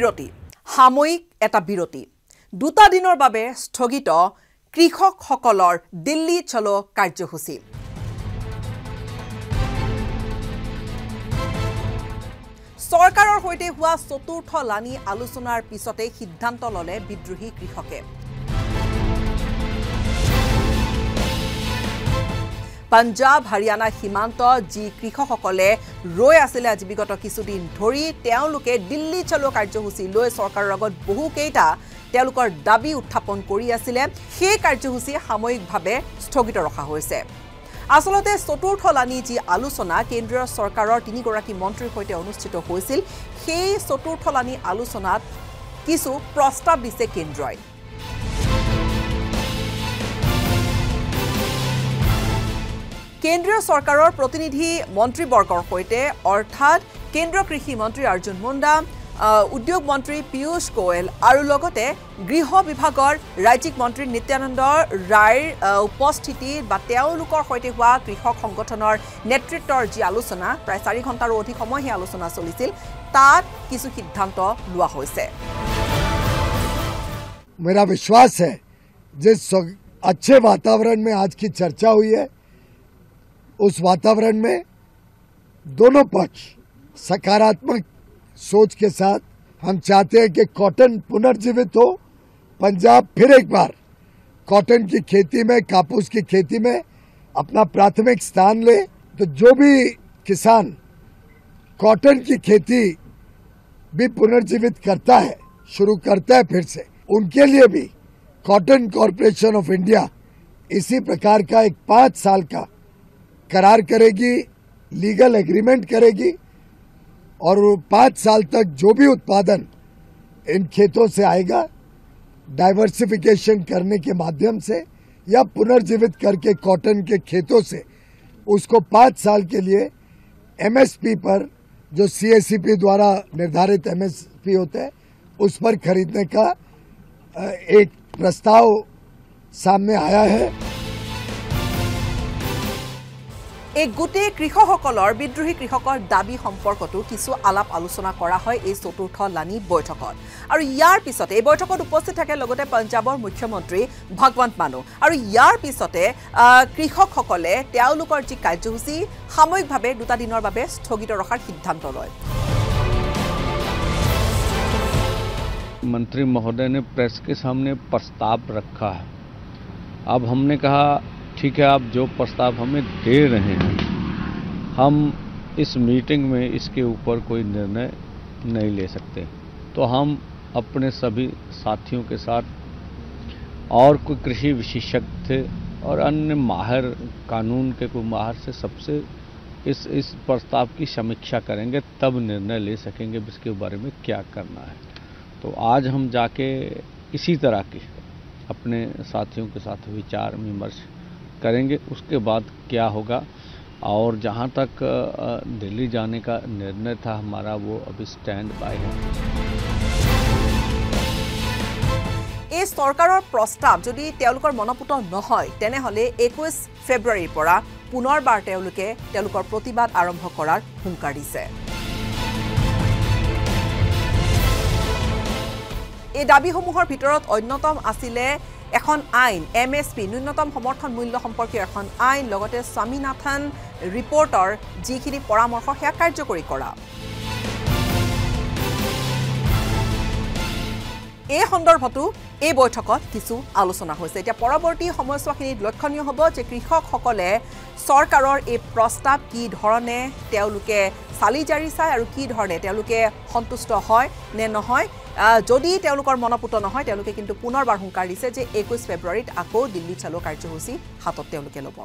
বিৰতি সাময়িক এটা বিৰতি। দুটা দিনৰ বাবে স্থগিত কৃষকসকলৰ দিল্লী চলো কাৰ্যসূচী। চৰকাৰৰ সৈতে হোৱা চতুৰ্থ লানি আলোচনাৰ পিছতে সিদ্ধান্ত ল'লে বিদ্ৰোহী কৃষকে। পাঞ্জাৱ হাৰিয়ানা সীমান্ত যি কৃষকসকলে ৰৈ আছিলে আজি বিগত কিছুদিন ধৰি তেওঁলোকে দিল্লী চলো কাৰ্যসূচী লৈ চৰকাৰৰ আগত বহুকেইটা তেওঁলোকৰ দাবী উত্থাপন কৰি আছিলে। সেই কাৰ্যসূচী সাময়িকভাৱে স্থগিত ৰখা হৈছে। আচলতে চতুৰ্থ লানি যি আলোচনা কেন্দ্ৰীয় চৰকাৰৰ তিনিগৰাকী মন্ত্ৰীৰ সৈতে অনুষ্ঠিত হৈছিল সেই চতুৰ্থ লানি আলোচনাত কিছু প্ৰস্তাৱ দিছে কেন্দ্ৰই। কেন্দ্ৰীয় চৰকাৰৰ প্ৰতিনিধি মন্ত্ৰীবৰ্গৰ সৈতে অৰ্থাৎ কেন্দ্ৰীয় কৃষি মন্ত্ৰী অৰ্জুন মুণ্ডা আহ, উদ্যোগ মন্ত্ৰী পীয়ূষ গোৱেল আৰু লগতে গৃহ বিভাগৰ ৰাজ্যিক মন্ত্ৰী নিত্যানন্দ ৰায়ৰ আহ, উপস্থিতিত বা তেওঁলোকৰ সৈতে হোৱা কৃষক সংগঠনৰ নেতৃত্বৰ যি আলোচনা প্ৰায় চাৰি ঘণ্টাৰো অধিক সময় সেই আলোচনা চলিছিল তাত কিছু সিদ্ধান্ত লোৱা হৈছে मेरा विश्वास है जिस सौ- अच्छे वातावरण में आज की चर्चा हुई है उस वातावरण में दोनों पक्ष सकारात्मक सोच के साथ, हम चाहते हैं कि कॉटन पुनर्जीवित हो। पंजाब फिर एक बार कॉटन की खेती में, कापूस की खेती में अपना प्राथमिक स्थान ले। तो जो भी किसान कॉटन की खेती भी पुनर्जीवित करता है, शुरू करता है फिर से, उनके लिए भी कॉटन कॉरपोरेशन ऑफ़ इंडिया इसी प्रकार का एक पाँच साल का करार करेगी लीगल एग्रीमेंट करेगी, और पाँच साल तक जो भी उत्पादन इन खेतों से आएगा डाइवर्सिफिकेशन करने के माध्यम से या पुनर्जीवित करके कॉटन के खेतों से, उसको पाँच साल के लिए एमएसपी पर, जो सीएससीपी द्वारा निर्धारित एमएसपी होता है, उस पर खरीदने का एक प्रस्ताव सामने आया है। এই গোটেই কৃষকসকলৰ বিদ্ৰোহী কৃষকৰ দাবী সম্পৰ্কতো কিছু আলাপ আলোচনা কৰা হয় এই চতুৰ্থ লানি বৈঠকত আৰু ইয়াৰ পিছতে এই বৈঠকত উপস্থিত থাকে লগতে পঞ্জাৱৰ মুখ্যমন্ত্ৰী ভগৱন্ত মানু আৰু ইয়াৰ পিছতে আহ, কৃষকসকলে তেওঁলোকৰ যি কাৰ্যসূচী সাময়িকভাৱে দুটা দিনৰ বাবে স্থগিত ৰখাৰ সিদ্ধান্ত লয় मंत्री महोदय ने प्रेस के सामने प्रस्ताव रखा है अब हमने कहा ठीक है, आप जो प्रस्ताव हमें दे रहे हैं, हम इस मीटिंग में इसके ऊपर कोई निर्णय नहीं ले सकते। तो हम अपने सभी साथियों के साथ और कोई कृषि विशेषज्ञ थे और अन्य माहिर कानून के कोई माहर से सबसे इस इस प्रस्ताव की समीक्षा करेंगे, तब निर्णय ले सकेंगे इसके बारे में क्या करना है। तो आज हम जाके इसी तरह की अपने साथियों के साथ विचार विमर्श करेंगे उसके बाद क्या होगा और जहाँ तक अ, दिल्ली जाने का निर्णय था हमारा वो अभी स्टैंड बाय है এই চৰকাৰৰ প্ৰস্তাৱ যদি তেওঁলোকৰ মনপুত নহয় তেনেহ'লে একৈছ ফেব্ৰুৱাৰীৰ পৰা পুনৰবাৰ তেওঁলোকে তেওঁলোকৰ প্ৰতিবাদ আৰম্ভ কৰাৰ হুংকাৰ দিছে এই দাবীসমূহৰ ভিতৰত অন্যতম আছিলে এখন আইন এম এছ পি ন্যূনতম সমৰ্থন মূল্য সম্পৰ্কীয় এখন আইন লগতে স্বামীনাথন ৰিপৰ্টৰ যিখিনি পৰামৰ্শ সেয়া কাৰ্যকৰী কৰা। এই সন্দৰ্ভতো এই বৈঠকত কিছু আলোচনা হৈছে। এতিয়া পৰৱৰ্তী সময়ছোৱাখিনিত লক্ষণীয় হ'ব যে কৃষকসকলে চৰকাৰৰ এই প্ৰস্তাৱ কি ধৰণে তেওঁলোকে চালি জাৰি চায় আৰু কি ধৰণে তেওঁলোকে সন্তুষ্ট হয় নে নহয় যদি তেওঁলোকৰ মনপুত নহয় তেওঁলোকে কিন্তু পুনৰবাৰ হুংকাৰ দিছে যে একৈছ ফেব্ৰুৱাৰীত আকৌ দিল্লী চালো কাৰ্যসূচী হাতত তেওঁলোকে ল'ব।